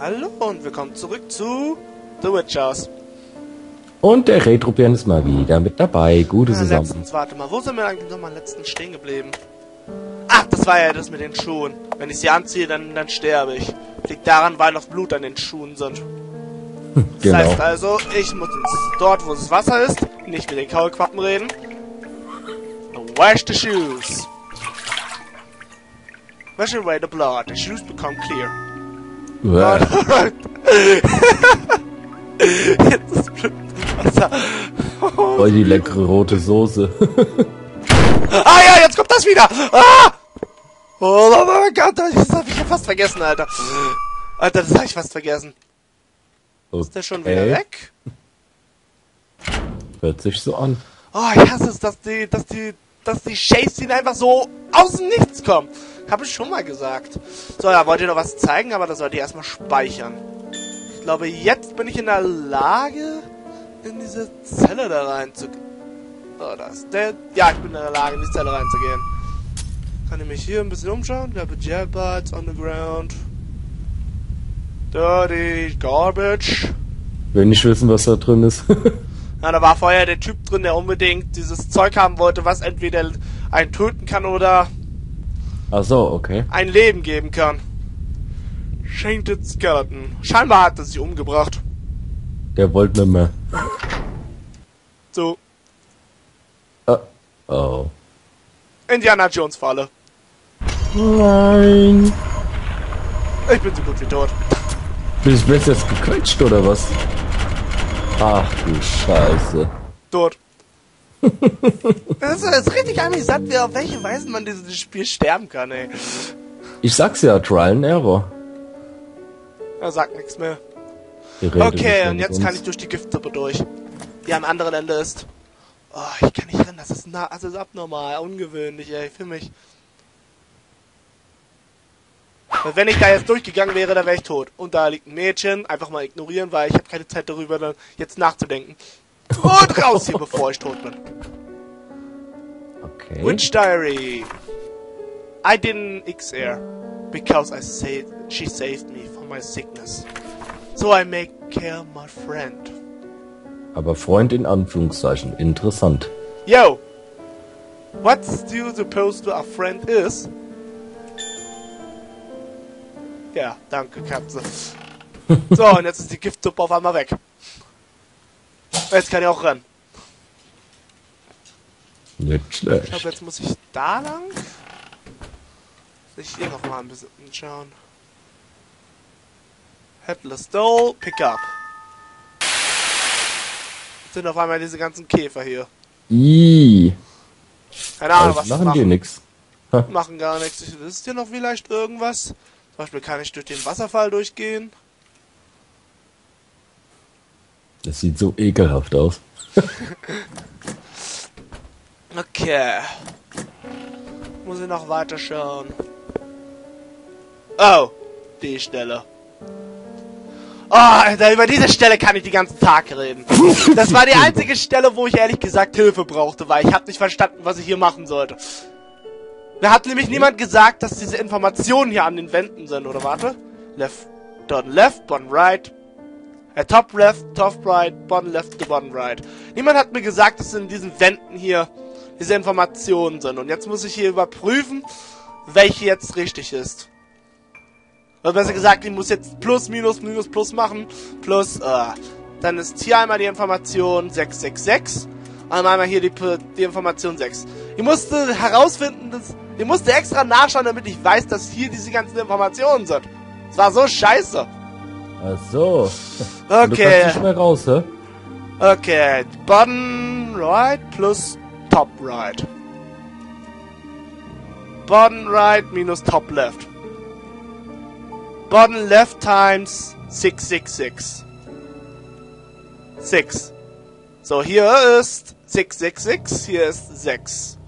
Hallo und willkommen zurück zu The Witchers. Und der Retropian ist mal wieder mit dabei. Gute Ja, zusammen. letztens, warte mal, wo sind wir eigentlich nochmal letztens stehen geblieben? Ach, das war ja das mit den Schuhen. Wenn ich sie anziehe, dann, dann sterbe ich. Liegt daran, weil noch Blut an den Schuhen sind. Das Genau. heißt also, ich muss jetzt dort, wo das Wasser ist, nicht mit den Kaulquappen reden. Wash the shoes. Wash away the blood. The shoes become clear. Uah. Jetzt ist Wasser. Oh, die leckere rote Soße. Ah ja, jetzt kommt das wieder! Ah! Oh mein Gott, das hab ich ja fast vergessen, Alter. Alter, das hab ich fast vergessen. Ist der schon wieder Okay. weg? Hört sich so an. Oh, ich hasse es, dass die, dass die, dass die Chase einfach so aus dem Nichts kommen. Hab ich schon mal gesagt. So, da wollte ich noch was zeigen, aber das sollte ich erstmal speichern. Ich glaube, jetzt bin ich in der Lage, in diese Zelle da reinzugehen. Oh, da ist der. Ja, ich bin in der Lage, in die Zelle reinzugehen. Kann ich mich hier ein bisschen umschauen? Da habe Jailbirds on the ground. Dirty Garbage. Will nicht wissen, was da drin ist. Na, da war vorher der Typ drin, der unbedingt dieses Zeug haben wollte, was entweder einen töten kann oder Ach so, okay. ein Leben geben kann. Shainted Skeleton. Scheinbar hat er sich umgebracht. Der wollte nicht mehr. So, Oh. oh. Indiana Jones Falle. Nein. Ich bin so gut wie tot. Bist du jetzt gequetscht oder was? Ach du Scheiße. Tot. Das ist, richtig amüsant, wie auf welche Weise man dieses Spiel sterben kann, ey. Ich sag's ja, Trial and Error. Er sagt nichts mehr. Okay, und jetzt kann ich durch die Giftsuppe durch. Die am anderen Ende ist. Oh, ich kann nicht rennen, das ist, na, das ist abnormal, ungewöhnlich, ey, für mich. Wenn ich da jetzt durchgegangen wäre, dann wäre ich tot. Und da liegt ein Mädchen, einfach mal ignorieren, weil ich habe keine Zeit darüber, dann jetzt nachzudenken. Und raus hier, bevor ich tot bin. Okay. Witch Diary. I didn't XR because I saved she saved me from my sickness. So I make care my friend. Aber Freund in Anführungszeichen. Interessant. Yo! What do you suppose to a friend is? Ja, danke, Katze. So, und jetzt ist die Giftsuppe auf einmal weg. Jetzt kann ich auch rennen. Nicht Ich glaube, schlecht. jetzt muss ich da lang. Ich hier noch mal ein bisschen schauen. Headless Doll, Pick up. Jetzt sind auf einmal diese ganzen Käfer hier. Ih. Keine Ahnung, Das was die machen die machen. nix. Machen gar nichts. Ist hier noch vielleicht irgendwas? Zum Beispiel kann ich durch den Wasserfall durchgehen. Das sieht so ekelhaft aus. Okay. Muss ich noch weiter schauen. Oh, die Stelle. Oh, über diese Stelle kann ich den ganzen Tag reden. Das war die einzige Stelle, wo ich ehrlich gesagt Hilfe brauchte, weil ich habe nicht verstanden, was ich hier machen sollte. Da hat nämlich niemand gesagt, dass diese Informationen hier an den Wänden sind, oder warte? Left, bottom left, bottom right. Äh, top left, top right, bottom left, to bottom right. Niemand hat mir gesagt, dass in diesen Wänden hier diese Informationen sind. Und jetzt muss ich hier überprüfen, welche jetzt richtig ist. Oder besser gesagt, ich muss jetzt plus, minus, minus, plus machen. Plus, äh, dann ist hier einmal die Information 666. Und einmal hier die, die Information 6. Ich musste herausfinden, dass, ich musste extra nachschauen, damit ich weiß, dass hier diese ganzen Informationen sind. Es war so scheiße. Ach so. Und Du kannst Okay, nicht mehr raus, hä? okay. Bottom right plus top right. Bottom right minus top left. Bottom left times 666. 6. So, hier ist 666, hier ist 6.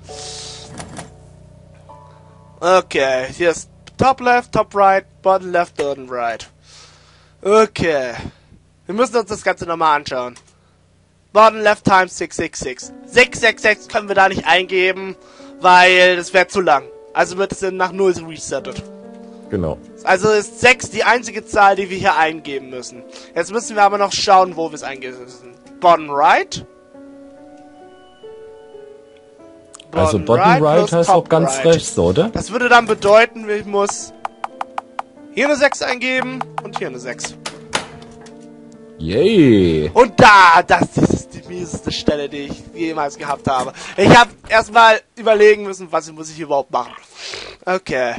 Okay, hier ist top left, top right, bottom left, bottom right. Okay. Wir müssen uns das Ganze nochmal anschauen. Bottom left times 666. 666 können wir da nicht eingeben, weil das wäre zu lang. Also wird es nach 0 resettet. Genau. Also ist 6 die einzige Zahl, die wir hier eingeben müssen. Jetzt müssen wir aber noch schauen, wo wir es eingeben müssen. Bottom right? Also Bottom Right plus heißt auch ganz right. rechts, oder? Das würde dann bedeuten, ich muss hier eine 6 eingeben und hier eine 6. Yay! Und da, das ist die mieseste Stelle, die ich jemals gehabt habe. Ich habe erstmal überlegen müssen, was muss ich überhaupt machen. Okay.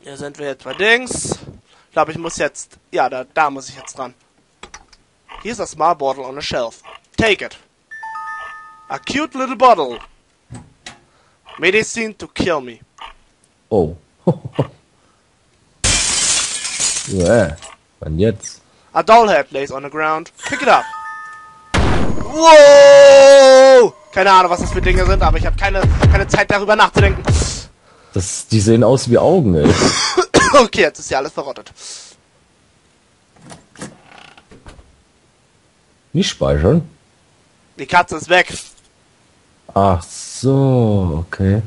Hier sind wir jetzt bei Dings. Ich glaube, ich muss jetzt... Ja, da, da muss ich jetzt dran. Here's a small bottle on a shelf. Take it. A cute little bottle. Medicine to kill me. Oh. ja, wann jetzt? A doll head lays on the ground. Pick it up. Wow! Keine Ahnung, was das für Dinge sind, aber ich habe keine, keine Zeit darüber nachzudenken. Das, die sehen aus wie Augen, ey. Okay, jetzt ist ja alles verrottet. Nicht speichern? Die Katze ist weg. Ach so, okay.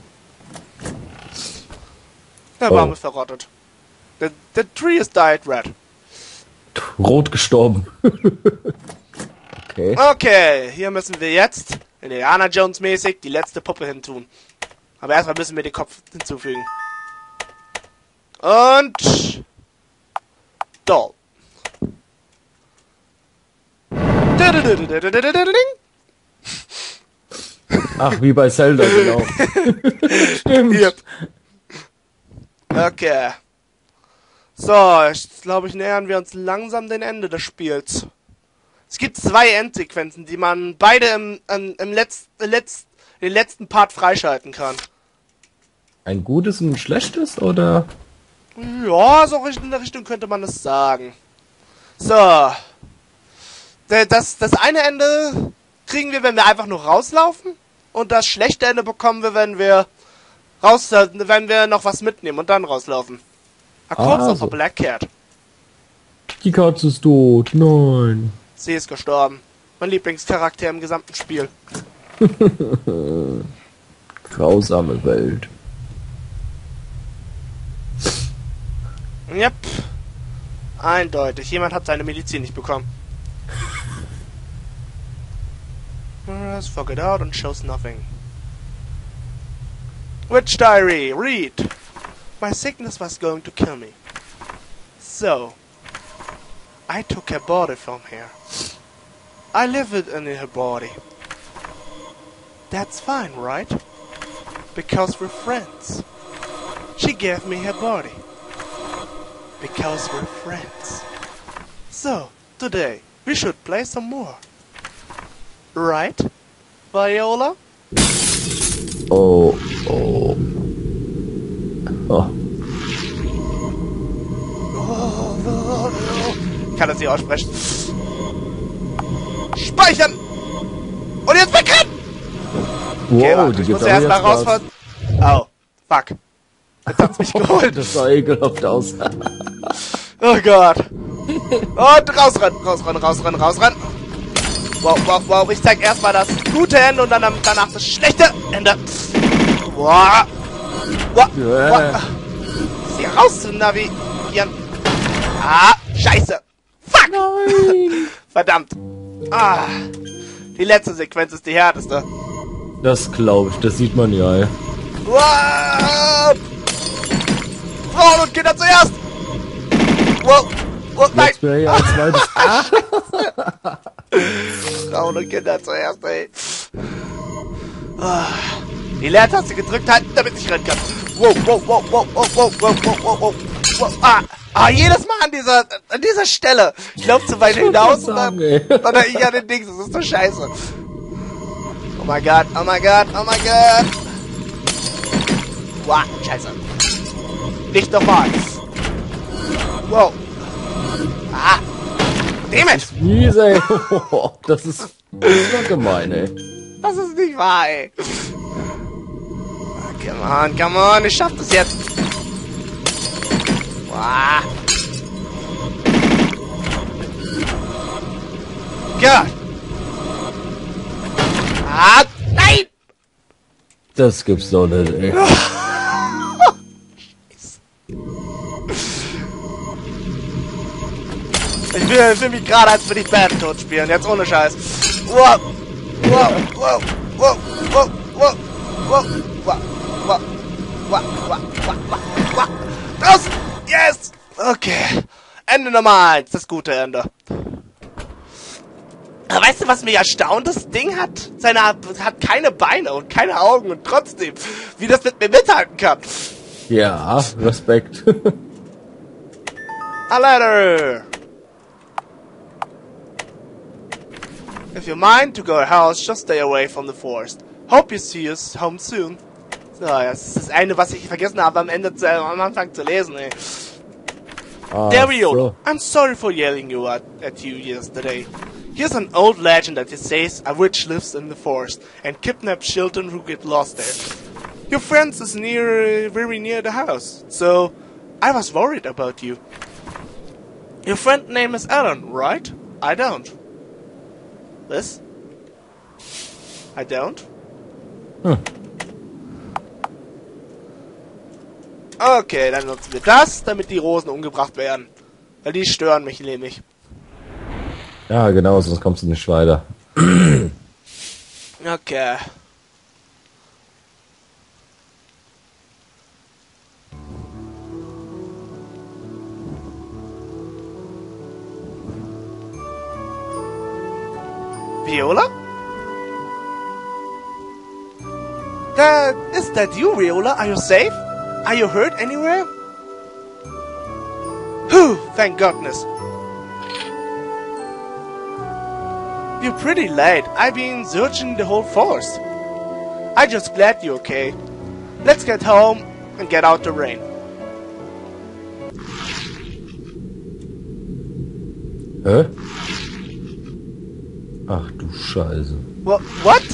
Der Oh. Baum ist verrottet. The, the tree is dyed red. Rot gestorben. okay. Okay, hier müssen wir jetzt, Indiana Jones mäßig, die letzte Puppe hintun. Aber erstmal müssen wir den Kopf hinzufügen. Und... Doll. Ach, wie bei Zelda, genau. Stimmt. Yep. Okay. So, ich glaube, ich nähern wir uns langsam dem Ende des Spiels. Es gibt zwei Endsequenzen, die man beide im, im, im letz, letz, den letzten Part freischalten kann. Ein gutes und ein schlechtes, oder? Ja, so in der Richtung könnte man es sagen. So. Das, das eine Ende kriegen wir, wenn wir einfach nur rauslaufen. Und das schlechte Ende bekommen wir, wenn wir raus, wenn wir noch was mitnehmen und dann rauslaufen. A corpse Ah, of a so. black cat. Die Katze ist tot. Nein. Sie ist gestorben. Mein Lieblingscharakter im gesamten Spiel. Grausame Welt. Yep. Eindeutig. Jemand hat seine Medizin nicht bekommen. Let's fuck it out and shows nothing. Witch Diary, read. My sickness was going to kill me. So, I took her body from her. I lived in her body. That's fine, right? Because we're friends. She gave me her body because we're friends. So, today, we should play some more. Right, Viola? Oh, oh. Kann das nicht aussprechen. Speichern! Und jetzt wegrennen! Okay, wow, warte, die ich muss erst mal rausfahren. Oh, fuck. Jetzt hat's mich geholt. Das sah ekelhaft aus. Oh Gott. Und rausrennen, rausrennen, rausrennen, rausrennen. Wow, wow, wow. Ich zeig erstmal das gute Ende und dann danach das schlechte Ende. Wow. Wow. Wow. Sie raus zu navigieren. Ah, scheiße. Nein. Verdammt. Ah. Die letzte Sequenz ist die härteste. Das glaube ich, das sieht man ja. ey. Wow. Frauen und Kinder zuerst. Wow. Wow, nein. Jetzt wäre ja ein zweites. Frauen und Kinder zuerst, ey. Ah. Die Leertaste gedrückt halten, damit ich rennen kann. Wow, wow, wow, wow, wow, wow, wow, wow, wow. Ah, ah, jedes Mal an dieser, an dieser Stelle. Ich lauf zu weit hinaus und dann, und dann ich an den Dings. Das ist so scheiße. Oh mein Gott, oh mein Gott, oh mein Gott. Wow, scheiße. Nicht nochmal. Wow. Ah. Damn it. Mies, ey. Das ist, das ist doch gemein, ey. Das ist nicht wahr, ey. Come on, come on, ich schaff das jetzt. Wow. Ja. Ah, nein! Das gibt's doch nicht, ey. ich fühle mich gerade, als würde ich Battletoad spielen. Jetzt ohne Scheiß. Wow, wow, wow, wow, wow, wow. wow. Draußen. Yes. Okay. Ende Nummer 1. Das gute Ende. Aber weißt du, was mich erstaunt? Das Ding hat seine hat keine Beine und keine Augen und trotzdem, wie das mit mir mithalten kann. Ja, Respekt. A letter. If you mind to go to house, just stay away from the forest. Hope you see us home soon. Das ist das eine, was ich vergessen habe am Ende zu, am Anfang zu lesen. Ey. Ah, Dario, so. I'm sorry for yelling you at, at you yesterday. Here's an old legend that says a witch lives in the forest and kidnaps children who get lost there. Your friend is near, very near the house, so I was worried about you. Your friend name is Alan, right? I don't. This? I don't. Hm. Okay, dann nutzen wir das, damit die Rosen umgebracht werden. Weil die stören mich nämlich. Ja, genau, sonst kommst du nicht weiter. Okay. Viola? That, is that you, Viola? Are you safe? Are you hurt anywhere? Whew, thank goodness. You're pretty late. I've been searching the whole forest. I'm just glad you're okay. Let's get home and get out the rain. Hä? Ach du Scheiße. What? What?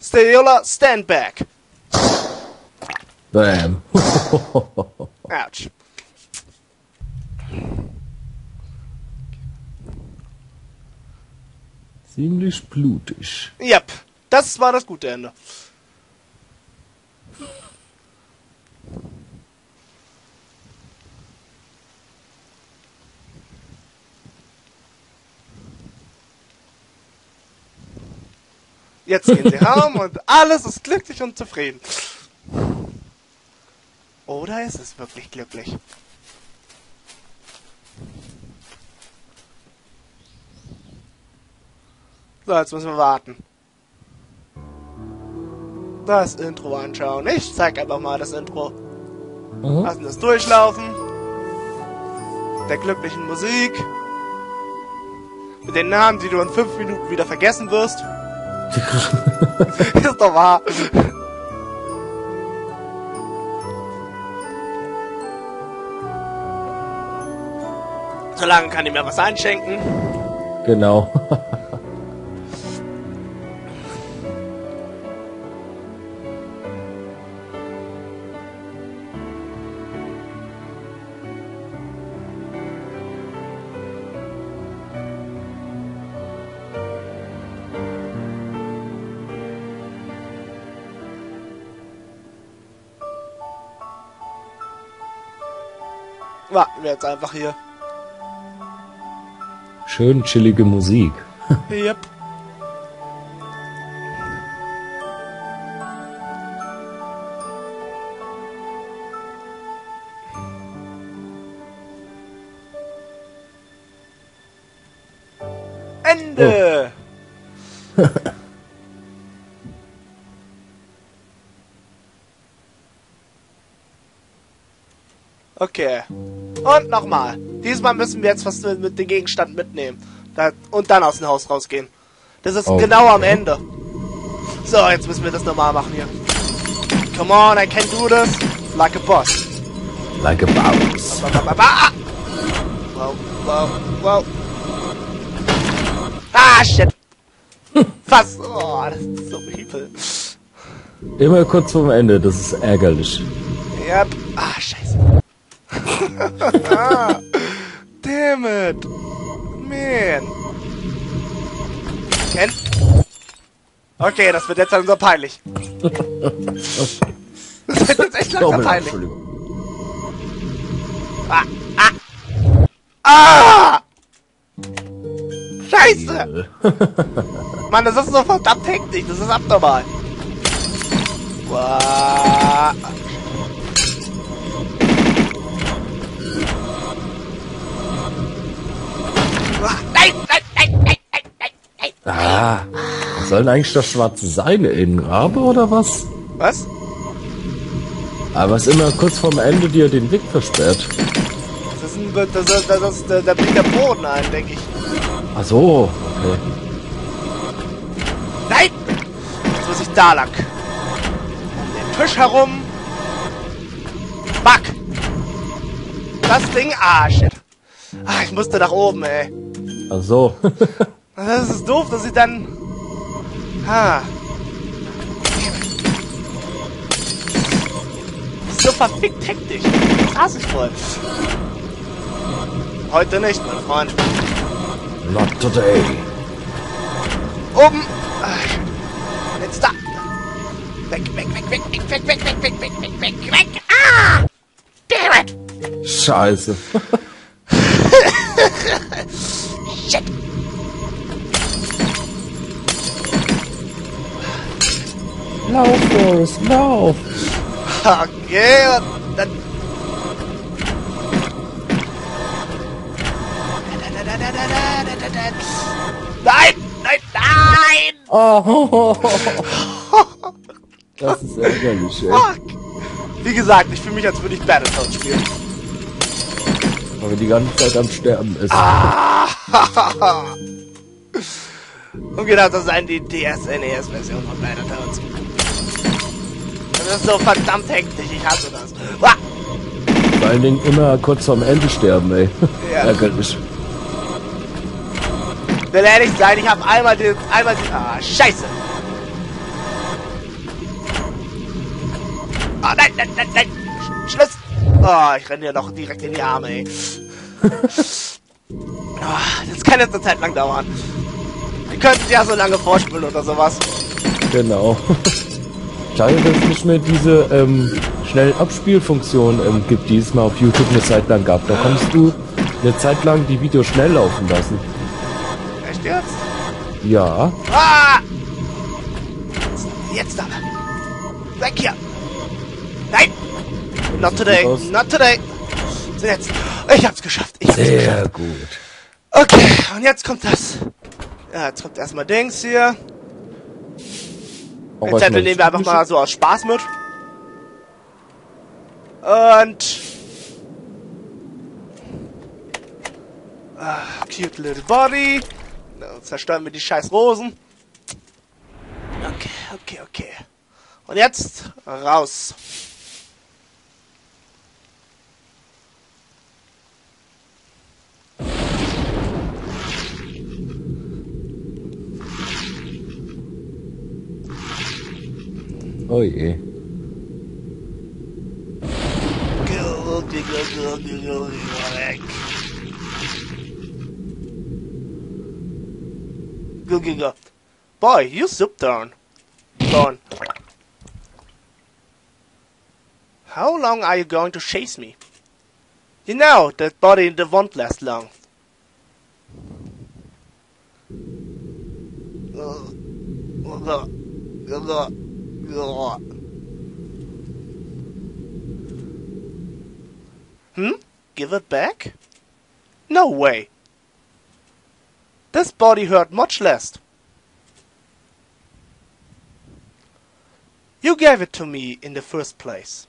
Steola, stand back. Bam. Ouch. Ziemlich blutig. Yep, das war das gute Ende. Jetzt gehen sie heim und alles ist glücklich und zufrieden. Oder ist es wirklich glücklich? So, jetzt müssen wir warten. Das Intro anschauen. Ich zeig einfach mal das Intro. Mhm. Lassen das durchlaufen. Der glücklichen Musik. Mit den Namen, die du in fünf Minuten wieder vergessen wirst. Ist doch wahr. Solange kann ich mir was einschenken. Genau. Warten wir jetzt einfach hier. Schön chillige Musik. Yep. Ende! Okay. Und nochmal. Diesmal müssen wir jetzt was mit dem Gegenstand mitnehmen. Und dann aus dem Haus rausgehen. Das ist Okay. genau am Ende. So, jetzt müssen wir das normal machen hier. Come on, I can do this. Like a boss. Like a ba. Wow, wow, wow. Ah, shit. Was? Oh, das ist so übel. Immer kurz vorm Ende, das ist ärgerlich. Yep. Ah, scheiße. Damn it. Man. Ken? Okay, das wird jetzt langsam peinlich. Das wird jetzt echt langsam peinlich. Entschuldigung. Ah! Scheiße! Mann, das ist so verdammt hektisch, das ist abnormal. Wow. Was soll denn eigentlich das Schwarze sein? Ein Rabe oder was? Was? Aber es immer kurz vorm Ende dir den Weg versperrt. Das ist, ein, das ist, das ist der, der bringt der Boden ein, denke ich. Ach so, okay. Nein! Jetzt muss ich da lang. Um den Tisch herum. Back! Das Ding, ah, shit. Ah, ich musste nach oben, ey. Ach so. Das ist doof, dass ich dann... Ha. So verfickt hektisch. Das ich voll. Heute nicht, mein Freund. Not today. Oben. Ah. Jetzt da. Weg, weg, weg, weg, weg, weg, weg, weg, weg, weg, weg, weg, weg. Ah! Damn it! Scheiße. Shit! Lauf, Forrest, lauf. Okay, und dann... Nein! Nein! Nein! Oh. Das ist ärgerlich, ey. Fuck! Wie gesagt, ich fühle mich, als würde ich Battletoads spielen. Aber die ganze Zeit am Sterben ist. Und genau, das ist eine die DS-NES-Version von Battletoads. Das ist so verdammt hektisch, ich hasse das. Ah! Vor allen Dingen immer kurz vorm Ende sterben, ey. Ja. Ärgerlich. will ehrlich sein, ich habe einmal den, einmal den, ah, scheiße. Ah, nein, nein, nein, nein. Sch- Schluss. Oh, ich renne dir noch direkt in die Arme, ey. Ah, das kann jetzt eine Zeit lang dauern. Wir könnten ja so lange vorspielen oder sowas. Genau. Schade, dass es nicht mehr diese ähm, schnellen Abspielfunktion ähm, gibt, die es mal auf YouTube eine Zeit lang gab. Da konntest du eine Zeit lang die Videos schnell laufen lassen. Echt jetzt? Ja. Ah! Jetzt aber. Weg hier. Nein! Not today. Not today. So jetzt. Ich hab's geschafft. Ich hab's geschafft. Sehr gut. Okay, und jetzt kommt das. Ja, jetzt kommt erstmal Dings hier. Auch Den Zettel nehmen wir einfach mal so aus Spaß mit. Und... Ah, cute little body. Zerstören wir die scheiß Rosen. Okay, okay, okay. Und jetzt raus. Oh je. Go, go, go, go, go. Go, go, go. Boy, you soup down. Gone. How long are you going to chase me? You know, that body won't last long. Ugh. Ugh. Ugh. Hmm? Give it back? No way. This body hurt much less. You gave it to me in the first place.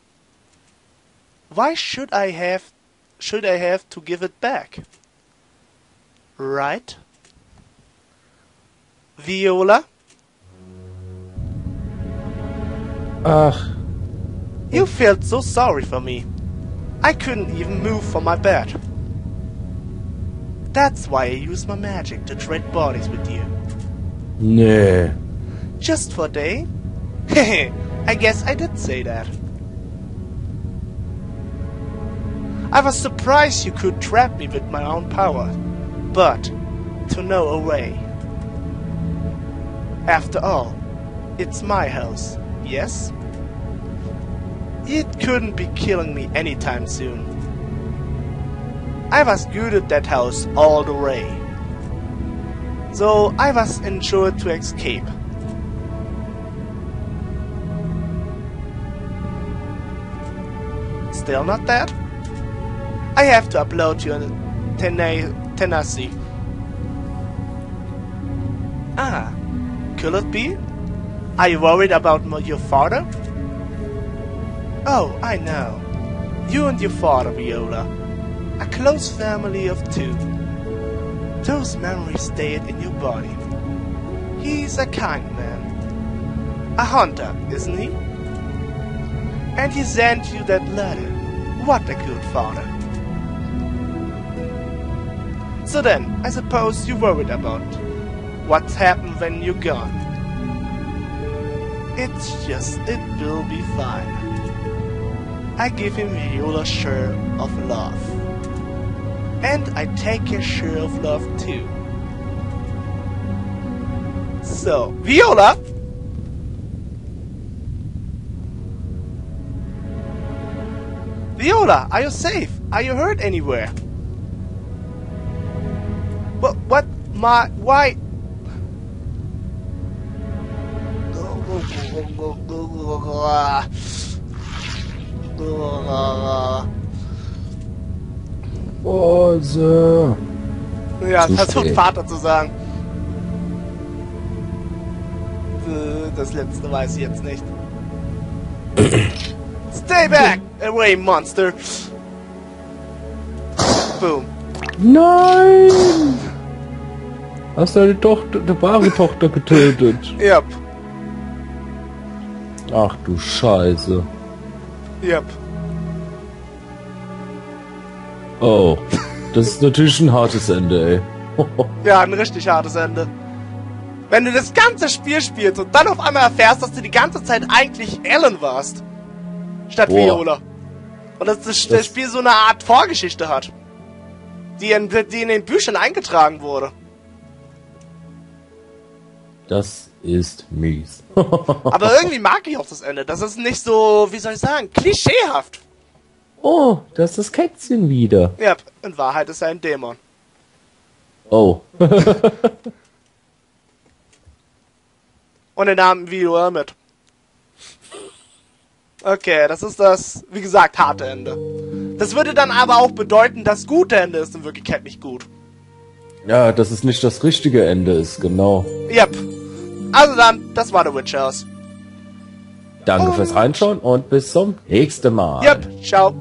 Why should I have should I have to give it back? Right? Viola, Ach, you felt so sorry for me. I couldn't even move from my bed. That's why I used my magic to trade bodies with you. nee. Just for a day? Hehe, I guess I did say that. I was surprised you could trap me with my own power, but to no away. After all, It's my house, yes? It couldn't be killing me anytime soon. I was good at that house all the way. So I was ensured to escape. Still not dead? I have to upload you on Tena-. Ah, could it be? Are you worried about your father? Oh, I know. You and your father, Viola. A close family of two. Those memories stayed in your body. He's a kind man. A hunter, isn't he? And he sent you that letter. What a good father. So then, I suppose you're worried about what's happened when you're gone. It's just, it will be fine. I give him Viola's share of love. And I take your share of love too. So, Viola! Viola, are you safe? Are you hurt anywhere? What, what, my, why? Pause. Ja, Zu versucht spät. Vater zu sagen. Das letzte weiß ich jetzt nicht. Stay back! Away, monster! Boom. Nein! Hast deine Tochter, die wahre Tochter getötet? Yep. Ach du Scheiße. Yep. Oh. Das ist natürlich ein hartes Ende, ey. Ja, ein richtig hartes Ende. Wenn du das ganze Spiel spielst und dann auf einmal erfährst, dass du die ganze Zeit eigentlich Ellen warst. Statt Boah. Viola. Und dass das, das Das- Spiel so eine Art Vorgeschichte hat. Die in, die in den Büchern eingetragen wurde. Das ist mies. Aber irgendwie mag ich auch das Ende. Das ist nicht so, wie soll ich sagen, klischeehaft. oh, das ist das Kätzchen wieder. Ja, in Wahrheit ist er ein Dämon. Oh. Und den Namen Viola mit. Okay, das ist das, wie gesagt, harte Ende. Das würde dann aber auch bedeuten, das gute Ende ist in Wirklichkeit nicht gut. Ja, dass es nicht das richtige Ende ist, genau. Yep. Also dann, das war The Witch House. Danke fürs Reinschauen und bis zum nächsten Mal. Yep, ciao.